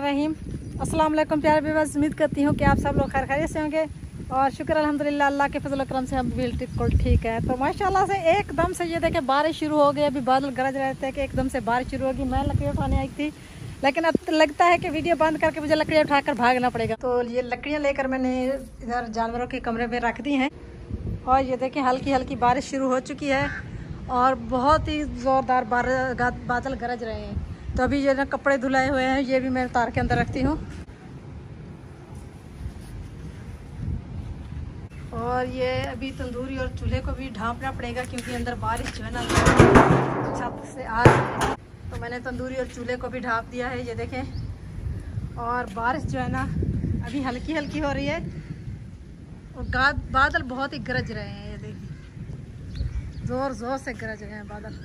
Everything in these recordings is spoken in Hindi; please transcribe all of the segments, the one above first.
रहीम अस्सलाम वालेकुम प्यारे बेबस उम्मीद करती हूँ कि आप सब लोग खैर खैरियत से होंगे। और शुक्र अल्हम्दुलिल्लाह, अल्लाह के फजल करम से हम बिल्कुल ठीक है। तो माशाल्लाह से एकदम से ये देखे, बारिश शुरू हो गई। अभी बादल गरज रहे थे कि एकदम से बारिश शुरू होगी। मैं लकड़ी उठाने आई थी, लेकिन अब लगता है कि वीडियो बंद करके मुझे लकड़ियाँ उठाकर भागना पड़ेगा। तो ये लकड़ियाँ लेकर मैंने इधर जानवरों के कमरे में रख दी हैं। और ये देखें, हल्की हल्की बारिश शुरू हो चुकी है और बहुत ही ज़ोरदार बादल गरज रहे हैं। तो अभी ये ना कपड़े धुलाए हुए हैं, ये भी मैं तार के अंदर रखती हूँ। और ये अभी तंदूरी और चूल्हे को भी ढांपना पड़ेगा क्योंकि अंदर बारिश जो है ना, छत से आ रही है। तो मैंने तंदूरी और चूल्हे को भी ढाँप दिया है, ये देखें। और बारिश जो है ना, अभी हल्की हल्की हो रही है। और बादल बहुत ही गरज रहे हैं, ये देखिए। ज़ोर ज़ोर से गरज रहे हैं बादल।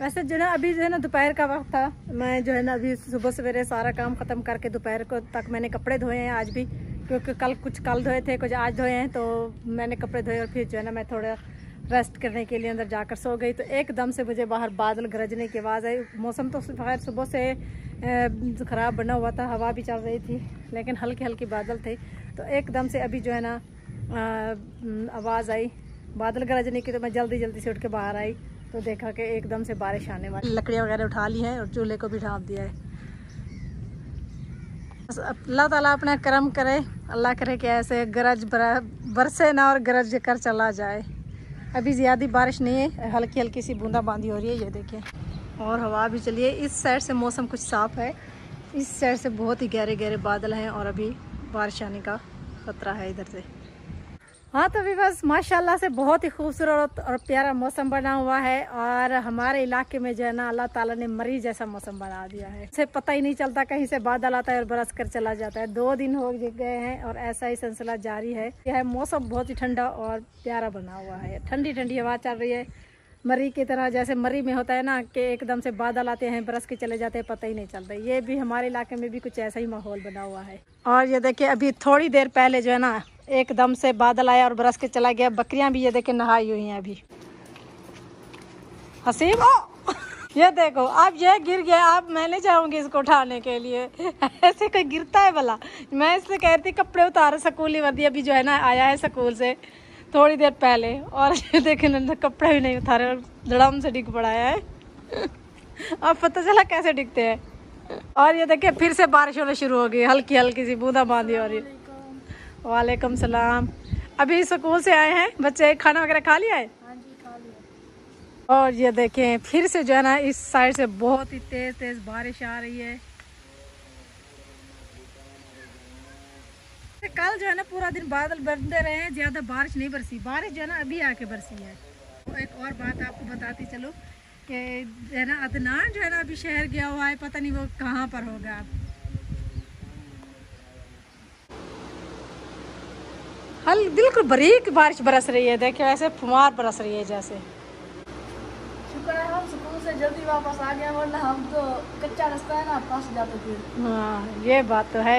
वैसे जो है अभी जो है ना, दोपहर का वक्त था। मैं जो है ना, अभी सुबह सवेरे सारा काम ख़त्म करके दोपहर को तक मैंने कपड़े धोए हैं आज भी, क्योंकि कल कुछ कल धोए थे, कुछ आज धोए हैं तो मैंने कपड़े धोए और फिर जो है ना, मैं थोड़ा रेस्ट करने के लिए अंदर जाकर सो गई। तो एकदम से मुझे बाहर बादल गरजने की आवाज़ आई। मौसम तो खैर सुबह से ख़राब बना हुआ था, हवा भी चल रही थी, लेकिन हल्के हल्के बादल थे। तो एकदम से अभी जो है ना आवाज़ आई। बादल गरजने की तो मैं जल्दी जल्दी से उठ के बाहर आई। तो देखा कि एकदम से बारिश आने वाली। लकड़ियाँ वगैरह उठा ली हैं और चूल्हे को भी ढाँप दिया है। अल्लाह ताला अपना करम करे, अल्लाह करे कि ऐसे गरज बरसे ना और गरज कर चला जाए। अभी ज़्यादा बारिश नहीं है, हल्की हल्की सी बूंदाबांदी हो रही है, ये देखें और हवा भी चलिए इस साइड से मौसम कुछ साफ़ है। इस साइड से बहुत ही गहरे गहरे बादल हैं और अभी बारिश आने का ख़तरा है इधर से। हाँ तो भी बस माशाल्लाह से बहुत ही खूबसूरत और प्यारा मौसम बना हुआ है और हमारे इलाके में जो है ना, अल्लाह ताला ने मरी जैसा मौसम बना दिया है। इसे पता ही नहीं चलता कहीं से बादल आता है और बरस कर चला जाता है। दो दिन हो गए हैं और ऐसा ही सिलसिला जारी है। यह मौसम बहुत ही ठंडा और प्यारा बना हुआ है। ठंडी ठंडी हवा चल रही है। मरी की तरह, जैसे मरी में होता है ना, कि एकदम से बादल आते हैं, बरस के चले जाते हैं, पता ही नहीं चलता। ये भी हमारे इलाके में भी कुछ ऐसा ही माहौल बना हुआ है। और ये देखिए, अभी थोड़ी देर पहले जो है ना, एकदम से बादल आया और बरस के चला गया। बकरियाँ भी ये देखे नहाई हुई हैं अभी। हसीब ये देखो, अब ये गिर गया, अब मैं नहीं जाऊँगी इसको उठाने के लिए। ऐसे कोई गिरता है भला। मैं इससे कह रही कपड़े उतार, स्कूल वर्दी अभी जो है ना, आया है स्कूल से। थोड़ी देर पहले और ये देखे कपड़े भी नहीं उतारे धड़म से डिग पड़ाया है। अब पता चला कैसे डिगते हैं। और ये देखे फिर से बारिश होना शुरू हो गई हल्की हल्की सी बूंदा बांदी हो रही। वालेकुम सलाम। अभी स्कूल से आए हैं बच्चे खाना वगैरह खा लिया है? हाँ और ये देखें फिर से जो है ना इस साइड से बहुत ही तेज तेज बारिश आ रही है। कल जो है ना पूरा दिन बादल बनते रहे हैं, ज़्यादा बारिश नहीं बरसी। बारिश जो है ना अभी आके बरसी है। तो एक और बात आपको बताती चलो कि है ना अदनान जो है ना अभी शहर गया हुआ है, पता नहीं वो कहाँ पर होगा। हल, बिल्कुल बारीक बारिश बरस रही है, देखिए ऐसे फुमार बरस रही है जैसे। हम स्कूल से जल्दी वापस आ गए वरना हम तो कच्चा रास्ता है ना फंस जाते थे हाँ ये बात तो है।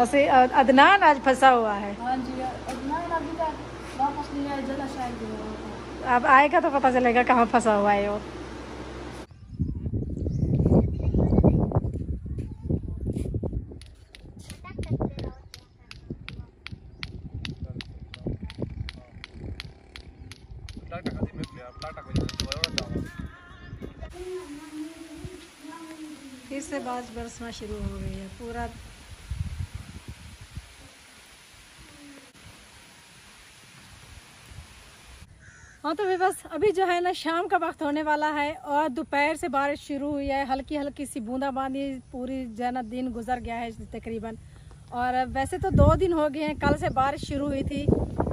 ऐसे अदनान आज फंसा हुआ है। हाँ जी अदनान अभी तक वापस नहीं आया जल्द शायद अब आएगा तो पता चलेगा कहाँ फंसा हुआ है वो। फिर से बारिश बरसना शुरू हो गई है, पूरा हाँ तो बस अभी जो है ना, शाम का वक्त होने वाला है और दोपहर से बारिश शुरू हुई है हल्की हल्की सी बूंदा बांदी पूरी जो है ना दिन गुजर गया है तकरीबन। और वैसे तो दो दिन हो गए हैं, कल से बारिश शुरू हुई थी।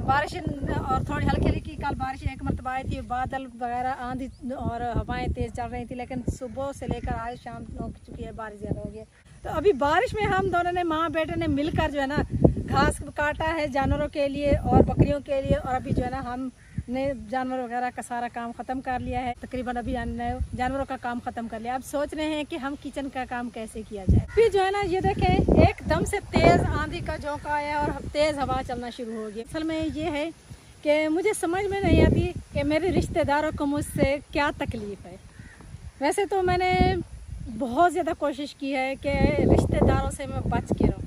बारिश और थोड़ी हल्की हल्की कल बारिश एक मरतबा आई थी, बादल वगैरह आंधी और हवाएँ तेज़ चल रही थी, लेकिन सुबह से लेकर आज शाम हो चुकी है, बारिश ज़्यादा हो गई तो अभी बारिश में हम दोनों ने, माँ बेटे ने मिलकर जो है ना, घास काटा है, जानवरों के लिए और बकरियों के लिए और अभी जो है ना, हम ने जानवर वगैरह का सारा काम ख़त्म कर लिया है। तकरीबन अभी जानवरों का काम ख़त्म कर लिया। अब सोच रहे हैं कि हम किचन का काम कैसे किया जाए। फिर जो है ना, ये देखें, एकदम से तेज़ आंधी का झोंका आया और तेज़ हवा चलना शुरू हो गया असल में ये है कि मुझे समझ में नहीं आती कि मेरे रिश्तेदारों को मुझसे क्या तकलीफ़ है। वैसे तो मैंने बहुत ज़्यादा कोशिश की है कि रिश्तेदारों से मैं बच के रहूँ।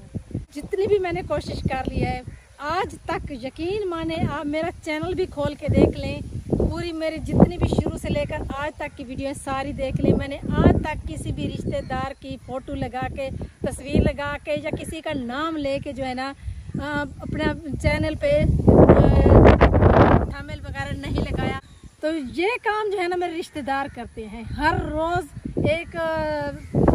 जितनी भी मैंने कोशिश कर ली है आज तक यकीन माने आप मेरा चैनल भी खोल के देख लें। पूरी मेरी जितनी भी शुरू से लेकर आज तक की वीडियो सारी देख लें। मैंने आज तक किसी भी रिश्तेदार की फ़ोटो लगा के, तस्वीर लगा के या किसी का नाम ले के जो है ना अपना चैनल पे थामेल वगैरह नहीं लगाया। तो ये काम जो है ना मेरे रिश्तेदार करते हैं। हर रोज़ एक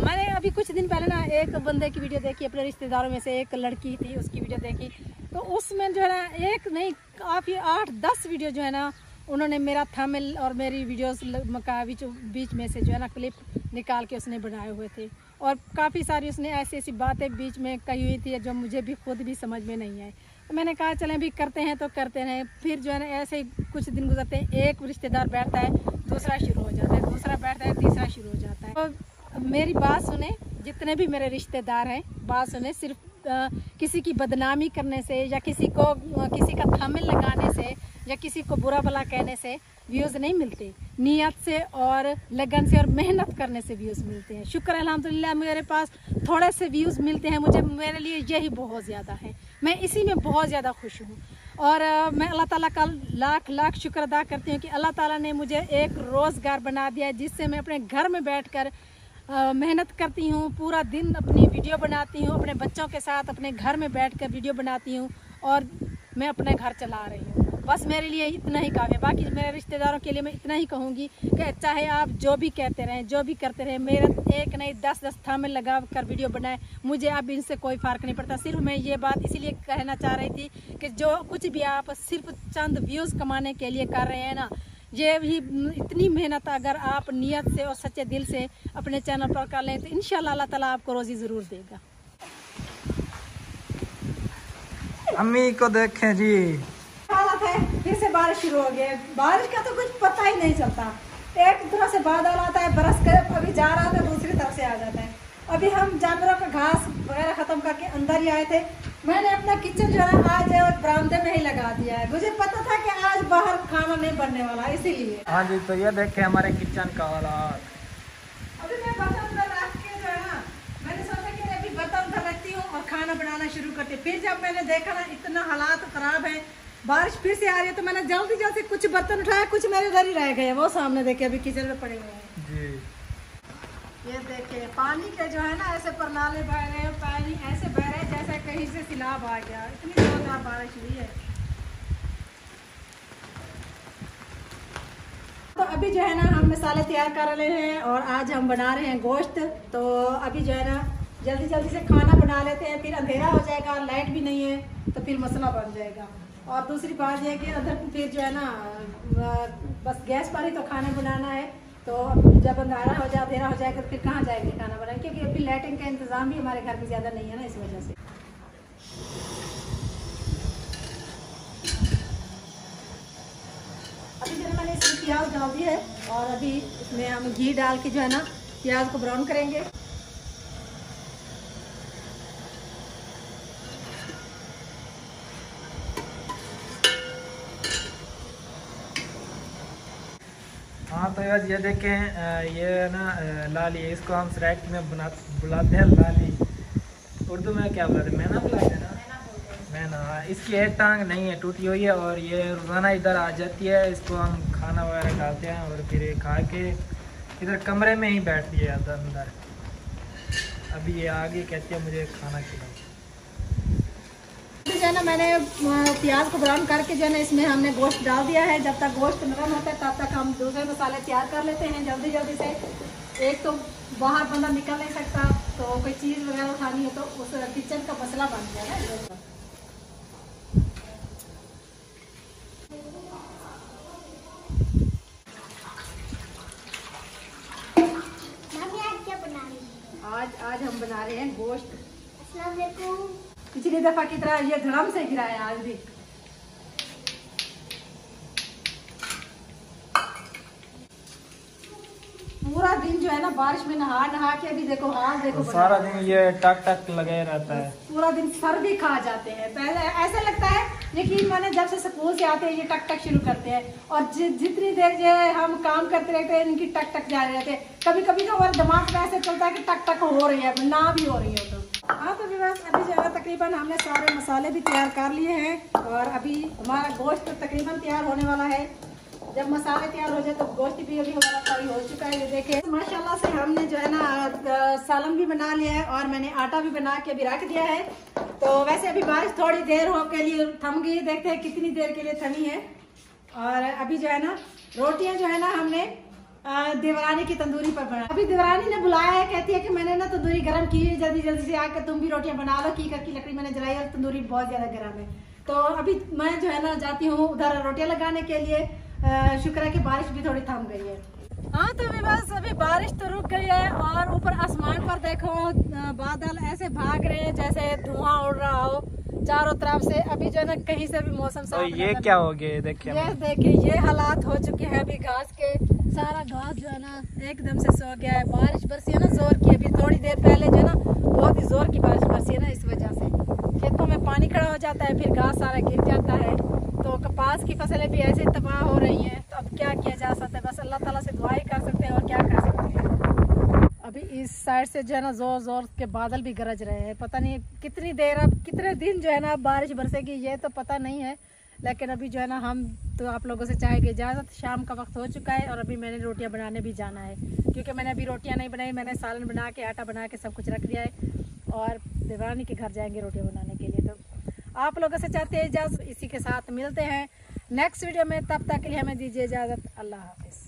मैंने अभी कुछ दिन पहले ना एक बंदे की वीडियो देखी, अपने रिश्तेदारों में से एक लड़की थी, उसकी वीडियो देखी। तो उसमें जो है ना, एक नहीं, काफ़ी आठ, दस वीडियो जो है ना, उन्होंने मेरा थमिल और मेरी वीडियोस का बीच बीच में से जो है ना क्लिप निकाल के उसने बनाए हुए थे। और काफ़ी सारी उसने ऐसी ऐसी बातें बीच में कही हुई थी, जो मुझे भी खुद भी समझ में नहीं आई। तो मैंने कहा, चलें भी करते हैं तो करते हैं फिर जो है ना, ऐसे ही कुछ दिन गुजरते हैं, एक रिश्तेदार बैठता है, दूसरा शुरू हो जाता है, दूसरा बैठता है, तीसरा शुरू हो जाता है। तो मेरी बात सुने, जितने भी मेरे रिश्तेदार हैं, बात सुने, सिर्फ़ किसी की बदनामी करने से या किसी को किसी का थमिल लगाने से या किसी को बुरा भला कहने से व्यूज़ नहीं मिलते। नीयत से और लगन से और मेहनत करने से व्यूज़ मिलते हैं। शुक्र अलहमदिल्ला मेरे पास थोड़े से व्यूज़ मिलते हैं। मुझे, मेरे लिए यही बहुत ज़्यादा है। मैं इसी में बहुत ज़्यादा खुश हूँ। और मैं अल्लाह ताला का लाख लाख शुक्र अदा करती हूँ कि अल्लाह ताला ने मुझे एक रोज़गार बना दिया है, जिससे मैं अपने घर में बैठकर मेहनत करती हूँ, पूरा दिन अपनी वीडियो बनाती हूँ, अपने बच्चों के साथ, अपने घर में बैठ कर वीडियो बनाती हूँ और मैं अपने घर चला रही हूँ। बस मेरे लिए इतना ही काफ़ी है। बाकी मेरे रिश्तेदारों के लिए मैं इतना ही कहूँगी कि चाहे आप जो भी कहते रहें, जो भी करते रहें, मेरा एक नहीं, दस दस थामे लगा कर वीडियो बनाए। मुझे अब इनसे कोई फ़र्क नहीं पड़ता। सिर्फ़ मैं ये बात इसीलिए कहना चाह रही थी कि जो कुछ भी आप सिर्फ़ चंद व्यूज़ कमाने के लिए कर रहे हैं ना ये भी इतनी मेहनत अगर आप नियत से और सच्चे दिल से अपने चैनल पर कर लें तो इन अल्लाह ताला आपको रोज़ी ज़रूर देगा। अम्मी को देखें जी। हालत है फिर से बारिश शुरू हो गई। बारिश का तो कुछ पता ही नहीं चलता। एक तरफ़ से बादल आता है बरस कर अभी जा रहा था दूसरी तरफ़ से आ जाता है। अभी हम जानवरों का घास वगैरह खत्म करके अंदर ही आए थे। मैंने अपना किचन जो है आज बरामदे में ही लगा दिया है। मुझे पता था कि आज बाहर खाना नहीं बनने वाला इसीलिए। हाँ जी तो ये देखे हमारे किचन का हालात। अभी मैं बर्तन पर रख के जो है ना मैंने सोचा कि अभी बर्तन पर रखती हूँ और खाना बनाना शुरू करती फिर जब मैंने देखा ना इतना हालात खराब है बारिश फिर से आ रही है तो मैंने जल्दी जल्दी कुछ बर्तन उठाया कुछ मेरे घर ही रह गए वो सामने देखे अभी किचन में पड़े हुए हैं। जी। ये देखे, पानी के जो है ना, ऐसे प्रणाली बह रहे हैं, पानी ऐसे बह रहे हैं जैसे कहीं से सिलाब आ गया। इतनी जोरदार बारिश हुई है। तो अभी जो है ना, हम मसाले तैयार कर रहे हैं और आज हम बना रहे हैं गोश्त। तो अभी जो है ना, जल्दी जल्दी से खाना बना लेते हैं, फिर अंधेरा हो जाएगा, लाइट भी नहीं है तो फिर मसला बन जाएगा। और दूसरी बात यह कि अदर फिर जो है ना बस गैस पर ही तो खाना बनाना है। तो जब अंधारा हो जाए अंधेरा हो जाए तो फिर कहाँ जाएँगे खाना बनाएँगे क्योंकि अभी लाइटिंग का इंतज़ाम भी हमारे घर में ज़्यादा नहीं है ना इस वजह से। अभी जो मैंने इसमें प्याज डाल दिया है और अभी इसमें हम घी डाल के जो है ना, प्याज को ब्राउन करेंगे। तो ये देखें ये ना लाली है इसको हम सराइकी में बना बुलाते हैं लाली। उर्दू में क्या बुलाते हैं? मैना बुलाते हैं ना? मैना हाँ, इसकी एक टांग नहीं है टूटी हुई है और ये रोज़ाना इधर आ जाती है इसको हम खाना वगैरह डालते हैं और फिर खा के इधर कमरे में ही बैठती है अंदर अंदर। अभी ये आगे कहती है मुझे खाना खिलाओ। है ना मैंने प्याज को ब्राउन करके जो है ना इसमें हमने गोश्त डाल दिया है। जब तक गोश्त नरम होता है तब तक हम दूसरे मसाले तैयार कर लेते हैं। जल्दी जल्दी से। एक तो बाहर बंदा निकल नहीं सकता तो कोई चीज़ वगैरह उठानी हो तो उस किचन का मसला बन गया है? आज आज हम बना रहे हैं गोश्त। पिछली दफ़ा की तरह ये धड़म से गिराया आज भी। पूरा दिन जो है ना बारिश में नहा नहा के अभी देखो हाथ देखो तो सारा दिन ये टक टक लगे रहता है। पूरा दिन सर भी खा जाते हैं। पहले ऐसा लगता है यकीन माने जब से स्कूल से आते हैं ये टक टक शुरू करते हैं। और जि, जितनी देर जो है हम काम करते रहते हैं इनकी टक टक जारी रहते हैं। कभी कभी तो हमारे दिमाग में ऐसे चलता है कि टक टक हो रही है ना भी हो रही है। तो हाँ तो बस, अभी जो है, तकरीबन हमने सारे मसाले भी तैयार कर लिए हैं और अभी हमारा गोश्त तकरीबन तैयार होने वाला है। जब मसाले तैयार हो जाए तो गोश्त भी अभी हमारा फ्राई हो चुका है, ये देखे। माशाल्लाह से हमने जो है ना सालन भी बना लिया है और मैंने आटा भी बना के अभी रख दिया है। तो वैसे अभी बारिश थोड़ी देर हो के लिए थम गई देखते हैं कितनी देर के लिए थमी है। और अभी जो है ना, रोटियाँ जो है ना हमने देवरानी की तंदूरी पर बना। अभी देवरानी ने बुलाया है कहती है कि मैंने ना तंदूरी गर्म की जल्दी जल्दी से आकर तुम भी रोटियाँ बना लो की करके लकड़ी मैंने जलाई और तंदूरी बहुत ज़्यादा गर्म है। तो अभी मैं जो है ना जाती हूँ उधर रोटियाँ लगाने के लिए। शुक्र है कि बारिश भी थोड़ी थम गई है। हाँ तो अभी बस अभी बारिश तो रुक गई है और ऊपर आसमान पर देखो बादल ऐसे भाग रहे हैं जैसे धुआँ उड़ रहा हो चारों तरफ़ से। अभी जो है ना कहीं से भी मौसम तो ये क्या हो गया देखिए ये देखिए ये हालात हो चुके हैं अभी घास के। सारा घास जो है ना एकदम से सो गया है। बारिश बरसी है ना, ज़ोर की। अभी थोड़ी देर पहले जो है ना, बहुत ही ज़ोर की बारिश बरसी है ना, इस वजह से। खेतों में पानी खड़ा हो जाता है, फिर घास सारा गिर जाता है। तो कपास की फ़सलें भी ऐसे तबाह हो रही हैं। तो अब क्या किया जा सकता है? बस अल्लाह ताला से दुआई कर सकते हैं और क्या कर सकते हैं? अभी इस साइड से जो है ना ज़ोर ज़ोर के बादल भी गरज रहे हैं। पता नहीं कितनी देर, अब कितने दिन जो है ना, बारिश बरसेगी, ये तो पता नहीं है। लेकिन अभी जो है ना, हम तो आप लोगों से चाहेंगे इजाज़त शाम का वक्त हो चुका है और अभी मैंने रोटियाँ बनाने भी जाना है। क्योंकि मैंने अभी रोटियाँ नहीं बनाई, मैंने सालन बना के, आटा बना के सब कुछ रख दिया है और देवरानी के घर जाएँगे रोटियाँ बनाने के लिए। तो आप लोगों से चाहते हैं इजाज़त, इसी के साथ मिलते हैं। नेक्स्ट वीडियो में, तब तक के लिए हमें दीजिए इजाज़त। अल्लाह हाफिज़।